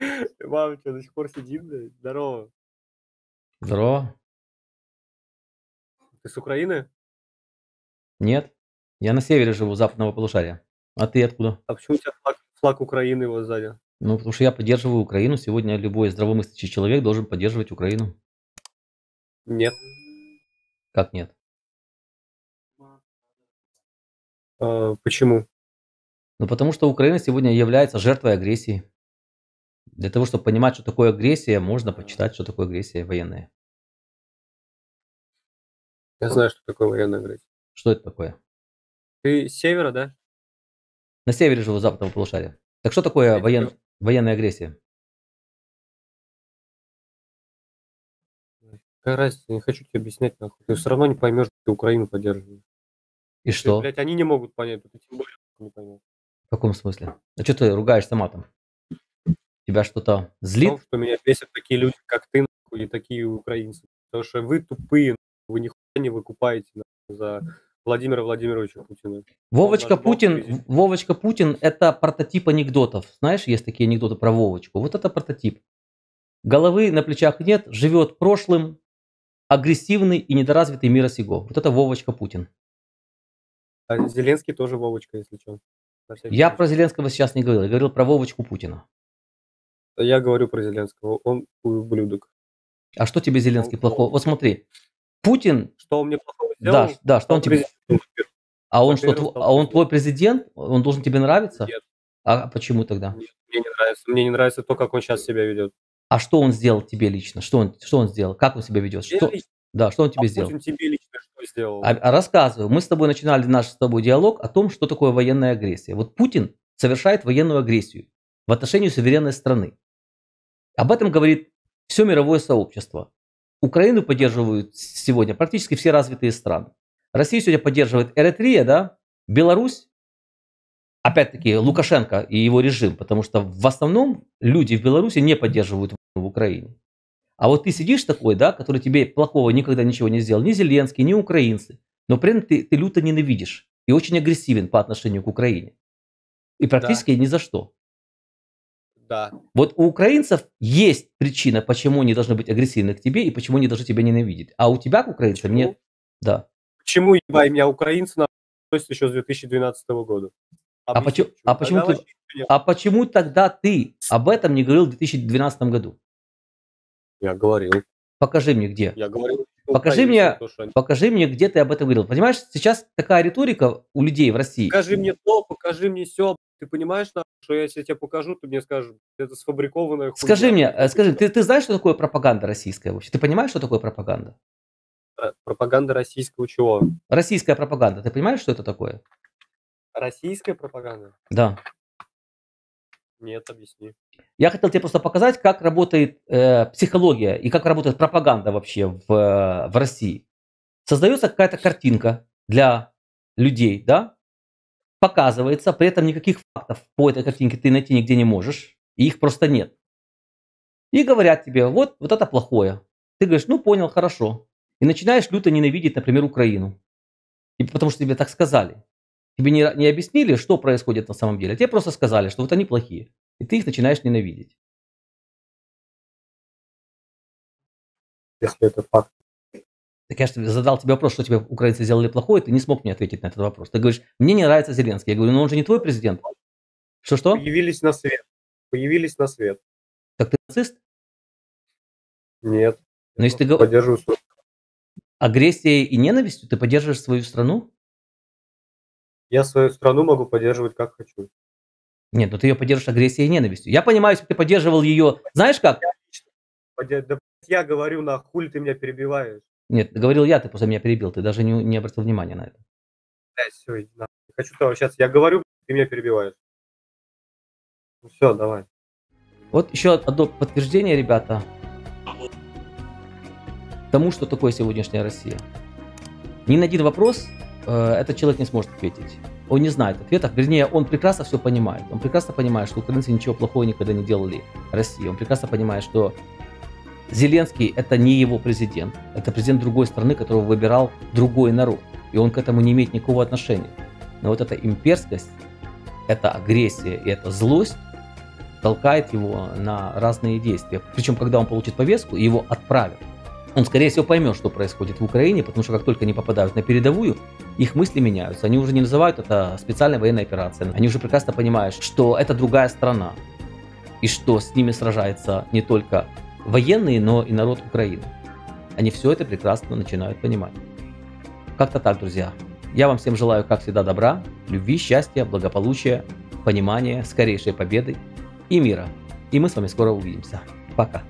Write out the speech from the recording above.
Мама что, до сих пор сидит, блядь? Здорово. Здорово. Ты с Украины? Нет. Я на севере живу, западного полушария. А ты откуда? А почему у тебя флаг, флаг Украины вот сзади? Ну, потому что я поддерживаю Украину. Сегодня любой здравомыслящий человек должен поддерживать Украину. Нет. Как нет? А, почему? Ну, потому что Украина сегодня является жертвой агрессии. Для того, чтобы понимать, что такое агрессия, можно почитать, что такое агрессия военная. Я знаю, что такое военная агрессия. Что это такое? Ты с севера, да? На севере живу, западного полушария. Так что такое воен... военная агрессия? Какая разница, не хочу тебе объяснять, нахуй. Ты все равно не поймешь, что ты Украину поддерживаешь. И Ты, что? блядь, они не могут понять, ты тем более не поймешь. В каком смысле? А что ты ругаешься матом? Тебя что-то злит? том, что меня бесят такие люди, как ты, и такие украинцы. Потому что вы тупые, вы нихуя не выкупаете за Владимира Владимировича Путина. Вовочка Путин. Вовочка Путин – это прототип анекдотов. Знаешь, есть такие анекдоты про Вовочку. Вот это прототип. Головы на плечах нет, живет прошлым, агрессивный и недоразвитый мира сего. Вот это Вовочка Путин. А Зеленский тоже Вовочка, если что. Я случай. про Зеленского сейчас не говорил, я говорил про Вовочку Путина. Я говорю про Зеленского, он ублюдок. А что тебе Зеленский Ну, плохого? Вот смотри, Путин, Что он мне плохого сделал? да, да, что он тебе... президент, во-первых. А он что, а он твой президент? Он должен тебе нравиться? Нет. А почему тогда? Нет, мне не нравится. Мне не нравится то, как он сейчас себя ведет. А что он сделал тебе лично? Что он, что он сделал? Как он себя ведет? Мне Что, лично, да, что он тебе а сделал? Путин тебе лично что сделал? А, а рассказываю. Мы с тобой начинали наш с тобой диалог о том, что такое военная агрессия. Вот Путин совершает военную агрессию в отношении суверенной страны. Об этом говорит все мировое сообщество. Украину поддерживают сегодня практически все развитые страны. Россию сегодня поддерживает Эритрия, да, Беларусь, опять-таки Лукашенко и его режим, потому что в основном люди в Беларуси не поддерживают войну в Украине. А вот ты сидишь такой, да, который тебе плохого никогда ничего не сделал, ни Зеленский, ни украинцы, но при этом ты, ты люто ненавидишь и очень агрессивен по отношению к Украине. И практически ни за что. Да. Вот у украинцев есть причина, почему они должны быть агрессивны к тебе и почему они должны тебя ненавидеть. А у тебя к украинцам Почему? нет. Да. Почему, ебай, меня украинцы относятся еще с 2012 года? А почему- а почему Тогда ты- вообще. А почему тогда ты об этом не говорил в 2012 году? Я говорил. Покажи мне где. Я говорил. Покажи мне- то, они- Покажи мне, где ты об этом говорил. Понимаешь, сейчас такая риторика у людей в России. Покажи мне то, покажи мне все. Ты понимаешь, что если я тебе покажу, ты мне скажешь, это сфабрикованная хуйня. Скажи мне, э, скажи, ты, ты знаешь, что такое пропаганда российская вообще? Ты понимаешь, что такое пропаганда? Э, Пропаганда российского чего? Российская пропаганда. Ты понимаешь, что это такое? Российская пропаганда? Да. Нет, объясни. Я хотел тебе просто показать, как работает э, психология и как работает пропаганда вообще в, э, в России. Создается какая-то картинка для людей, да? Показывается, при этом никаких фактов по этой картинке ты найти нигде не можешь, и их просто нет. И говорят тебе, вот, вот это плохое. Ты говоришь, ну понял, хорошо. И начинаешь люто ненавидеть, например, Украину. И потому что тебе так сказали. Тебе не, не объяснили, что происходит на самом деле. Тебе просто сказали, что вот они плохие. И ты их начинаешь ненавидеть. Если это факт. Так я же задал тебе вопрос, что тебе украинцы сделали плохое, ты не смог мне ответить на этот вопрос. Ты говоришь, мне не нравится Зеленский. Я говорю, ну он же не твой президент. Что-что? Появились на свет. Появились на свет. Так ты нацист? Нет. Но если ты говоришь Поддерживаю агрессией и ненавистью, ты поддерживаешь свою страну? Я свою страну могу поддерживать как хочу. Нет, но ты ее поддерживаешь агрессией и ненавистью. Я понимаю, если ты поддерживал ее, знаешь как? Да, я говорю, на хуй ты меня перебиваешь. Нет, говорил я, ты после меня перебил, ты даже не, не обратил внимания на это. Блядь, все, иди хочу того сейчас. Я говорю, ты меня перебиваешь. Ну все, давай. Вот еще одно подтверждение, ребята, тому, что такое сегодняшняя Россия. Ни на один вопрос этот человек не сможет ответить. Он не знает ответов, вернее, он прекрасно все понимает. Он прекрасно понимает, что украинцы ничего плохого никогда не делали России. Он прекрасно понимает, что Зеленский это не его президент, это президент другой страны, которого выбирал другой народ. И он к этому не имеет никакого отношения. Но вот эта имперскость, эта агрессия и эта злость, толкает его на разные действия. Причем, когда он получит повестку, его отправят. Он, скорее всего, поймет, что происходит в Украине, потому что как только они попадают на передовую, их мысли меняются. Они уже не называют это специальной военной операцией. Они уже прекрасно понимают, что это другая страна. И что с ними сражается не только военные, но и народ Украины. Они все это прекрасно начинают понимать. Как-то так, друзья. Я вам всем желаю, как всегда, добра, любви, счастья, благополучия, понимания, скорейшей победы и мира. И мы с вами скоро увидимся. Пока.